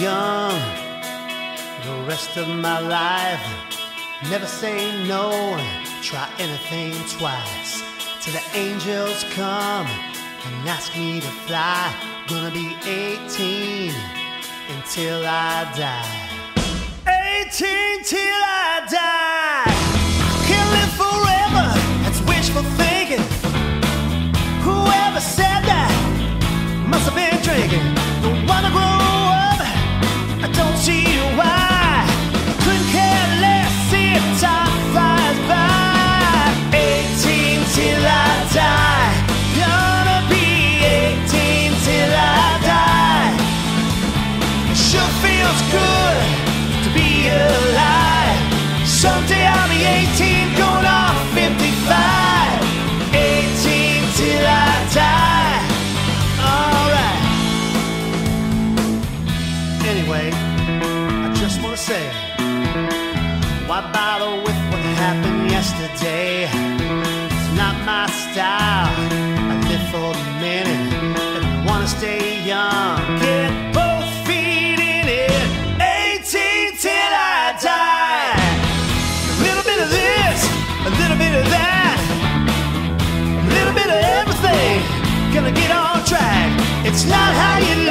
young the rest of my life. Never say no, try anything twice. Till the angels come and ask me to fly. Gonna be 18 until I die. 18 till why bother with what happened yesterday? It's not my style. I live for the minute. If you wanna stay young, get both feet in it. 18 till I die. A little bit of this, a little bit of that, a little bit of everything. Gonna get on track. It's not how you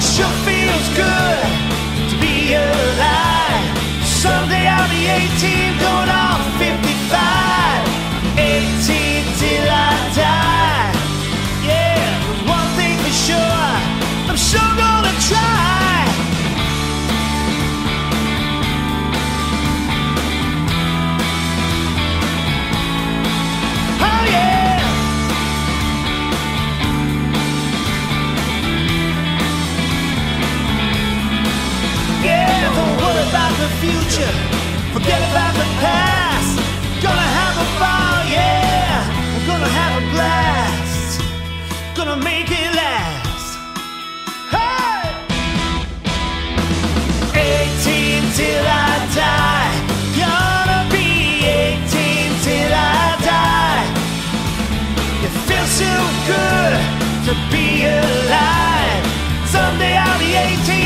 It sure feels good to be alive. Someday I'll be 18, future. Forget about the past. Gonna have a ball, yeah. We're gonna have a blast. Gonna make it last. Hey! 18 till I die. Gonna be 18 till I die. It feels so good to be alive. Someday I'll be 18,